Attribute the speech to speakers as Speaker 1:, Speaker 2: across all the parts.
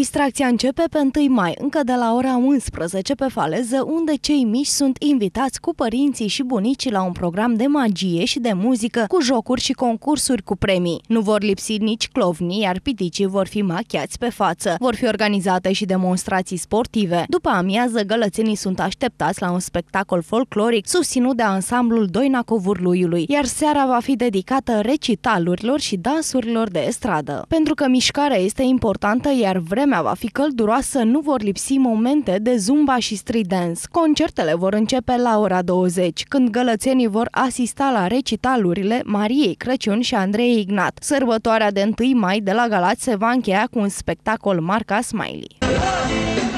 Speaker 1: Distracția începe pe 1 mai, încă de la ora 11 pe faleză, unde cei mici sunt invitați cu părinții și bunicii la un program de magie și de muzică, cu jocuri și concursuri cu premii. Nu vor lipsi nici clovni, iar piticii vor fi machiați pe față. Vor fi organizate și demonstrații sportive. După amiază, gălățenii sunt așteptați la un spectacol folcloric susținut de ansamblul Doina Covurluiului, iar seara va fi dedicată recitalurilor și dansurilor de stradă. Pentru că mișcarea este importantă, iar vremea va fi călduroasă, nu vor lipsi momente de zumba și street dance. Concertele vor începe la ora 20, când gălățenii vor asista la recitalurile Mariei Crăciun și Andrei Ignat. Sărbătoarea de 1 mai de la Galați se va încheia cu un spectacol marca Smiley. La,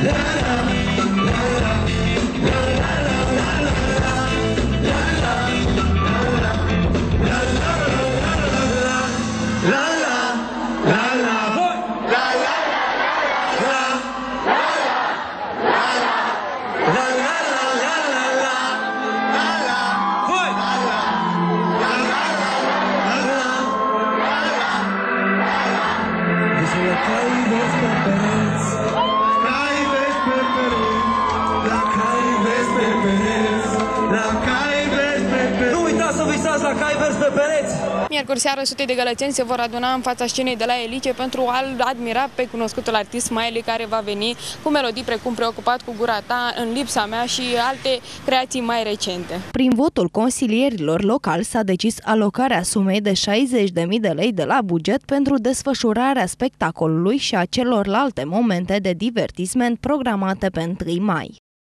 Speaker 1: la,
Speaker 2: Nu uitați să visați la cai verzi pe pereți!
Speaker 3: Miercuri seară, sute de gălățeni se vor aduna în fața scenei de la Elice pentru a-l admira pe cunoscutul artist Smiley care va veni cu melodii precum Preocupat cu gura ta, În lipsa mea și alte creații mai recente.
Speaker 1: Prin votul consilierilor locali s-a decis alocarea sumei de 60.000 de lei de la buget pentru desfășurarea spectacolului și a celorlalte momente de divertisment programate pe 1 mai.